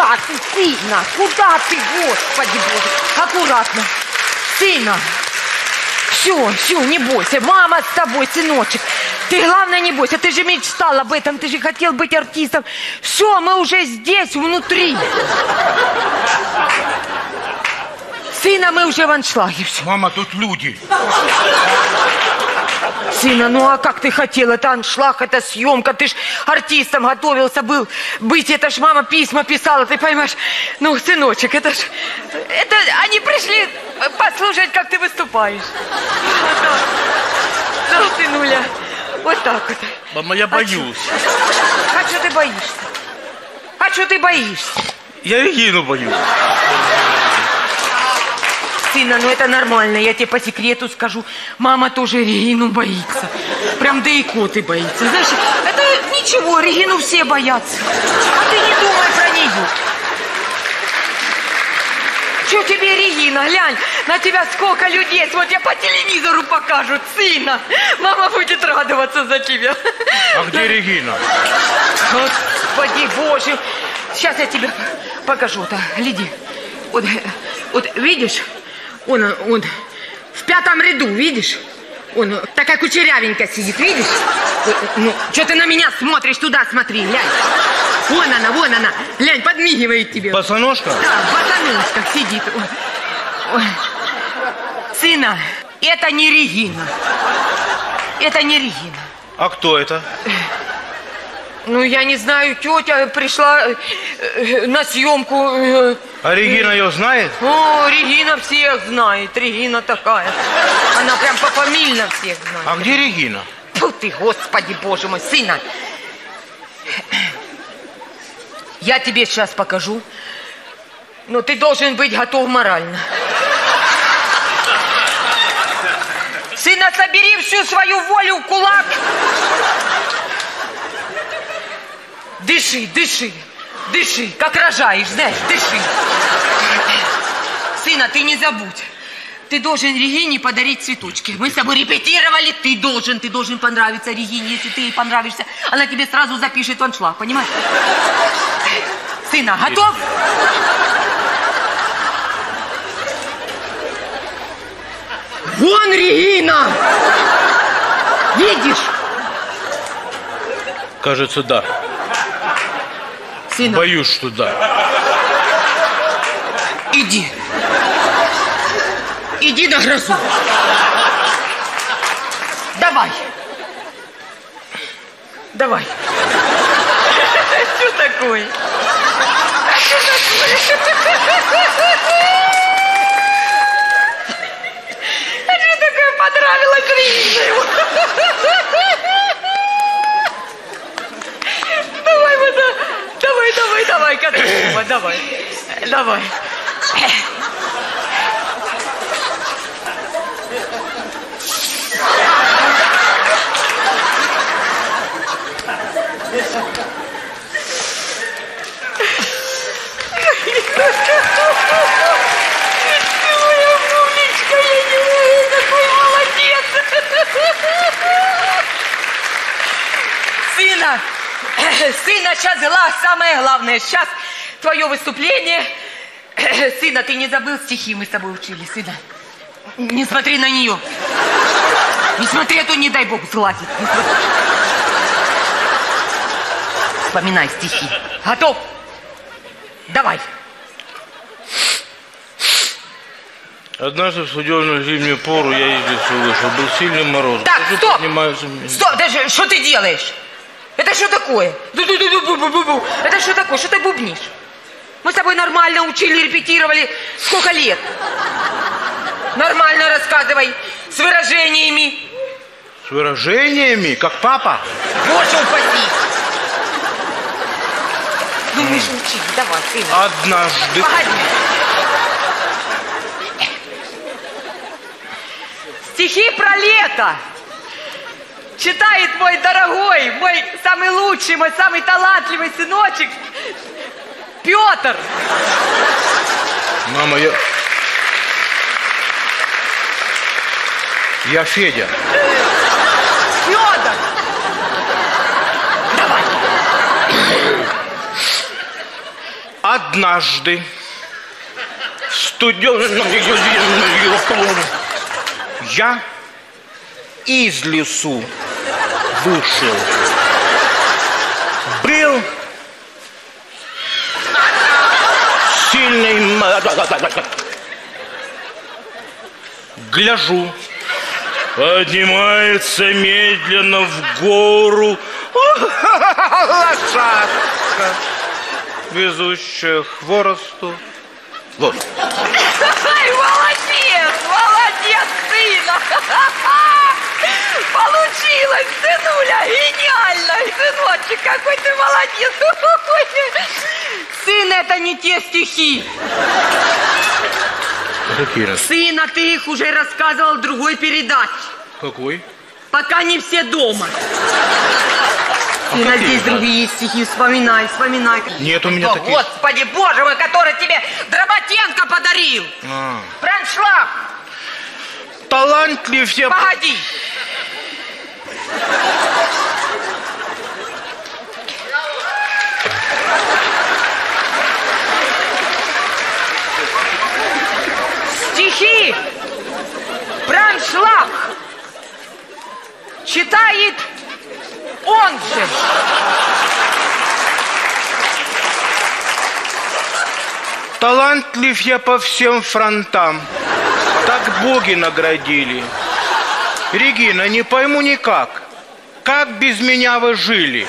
куда ты, сына? Куда ты, господи боже? Аккуратно. Сына. Все, все, не бойся. Мама с тобой, сыночек. Ты, главное, не бойся. Ты же мечтал об этом. Ты же хотел быть артистом. Все, мы уже здесь, внутри. Сына, мы уже в аншлаге. Все. Мама, тут люди. Сына, ну а как ты хотел? Это аншлаг, это съемка. Ты ж артистом готовился был быть. Это ж мама письма писала, ты понимаешь? Ну, сыночек, это ж... Это они пришли послушать, как ты выступаешь. Да, сынуля. Вот так вот. Мама, я боюсь. А что ты боишься? А что ты боишься? Я Регину боюсь. Сына, ну это нормально, я тебе по секрету скажу. Мама тоже Регину боится. Прям да и коты боится. Знаешь, это ничего, Регину все боятся. А ты не думай про нее. Что тебе, Регина, глянь, на тебя сколько людей, вот я по телевизору покажут, сына. Мама будет радоваться за тебя. А где Регина? Господи боже. Сейчас я тебе покажу. Да, гляди. Вот, вот видишь, он, он в пятом ряду, видишь? Он такая кучерявенькая сидит, видишь? Ну, что ты на меня смотришь? Туда смотри, глянь. Вон она, вон она. Глянь, подмигивает тебе. Босоножка? Да, в босоножках сидит. Ой. Ой. Сына, это не Регина. Это не Регина. А кто это? Ну, я не знаю, тетя пришла э, э, на съемку. э. А Регина ее знает? О, Регина всех знает. Регина такая. Она прям пофамильно всех знает. А где Регина? Фу ты, господи, боже мой, сына. Я тебе сейчас покажу, но ты должен быть готов морально. Сына, собери всю свою волю в кулак. Дыши, дыши, дыши, как рожаешь, знаешь, дыши. Сына, ты не забудь. Ты должен Регине подарить цветочки. Мы с тобой репетировали, ты должен, ты должен понравиться Регине. Если ты ей понравишься, она тебе сразу запишет аншлаг, понимаешь? Сына, готов? Вон Регина! Видишь? Кажется, да. Сына, Боюсь, что да. иди. Иди на грозу. Давай. Давай. Что такое? Что такое? Что такое понравилось Регина ему? Давай, вот, да. давай, давай, давай, Катюша, давай, давай. Сына, сына, сейчас гла- самое главное, сейчас твое выступление. Сына, ты не забыл стихи, мы с тобой учили, сына. Не смотри на нее. Не смотри, а то не дай бог сглазит. Вспоминай стихи. Готов? Давай. Однажды в студеную зимнюю пору я ездил с Улыша. Был сильный мороз. Так, Уже стоп! Стоп, даже что ты делаешь? Это что такое? Это что такое? Что ты бубнишь? Мы с тобой нормально учили, репетировали. Сколько лет? Нормально рассказывай. С выражениями. С выражениями, как папа. Боже упаси. Ну, мы же учили. Давай, сын. Однажды. Погоди. Стихи про лето. Читает мой дорогой, мой самый лучший, мой самый талантливый сыночек Петр. Мама, я... Я Федя. Федор. Давай. Однажды в студенном я из лесу вышел. Был сильный... Гляжу, поднимается медленно в гору лошадка, везущая хворосту. Вот. Ай, молодец, молодец, сына. Получилось, сынуля, гениально. Сыночек, какой ты молодец. Сын, это не те стихи. Какие? Сына, ты их уже рассказывал в другой передаче. Какой? Пока не все дома. Сына, какие здесь же? другие стихи. Вспоминай, вспоминай. Нет у меня О, таких. Господи, боже мой, который тебе Дроботенко подарил. А. Праншлаг. Талантлив я... Погоди. Стихи. Праншлаг. Читает он же. Талантлив я по всем фронтам. Так боги наградили. Регина, не пойму никак. Как без меня вы жили?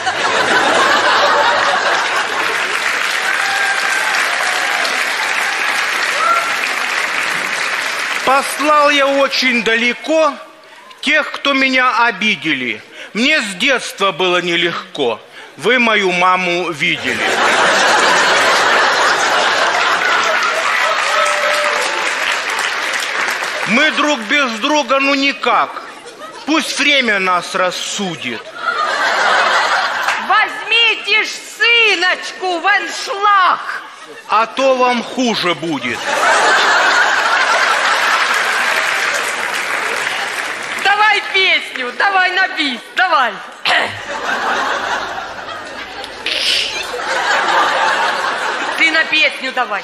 Послал я очень далеко тех, кто меня обидели. Мне с детства было нелегко. Вы мою маму видели. Мы друг без друга, ну никак. Пусть время нас рассудит. Возьмите ж сыночку в аншлаг. А то вам хуже будет. Давай давай на бис, давай. Ты на песню давай.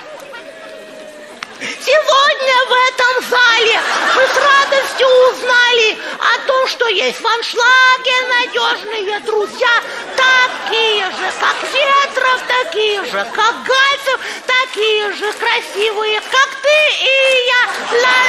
Сегодня в этом зале мы с радостью узнали о том, что есть в аншлаге надежные друзья, такие же, как Ветров, такие же, как Гальцев, такие же красивые, как ты и я. ла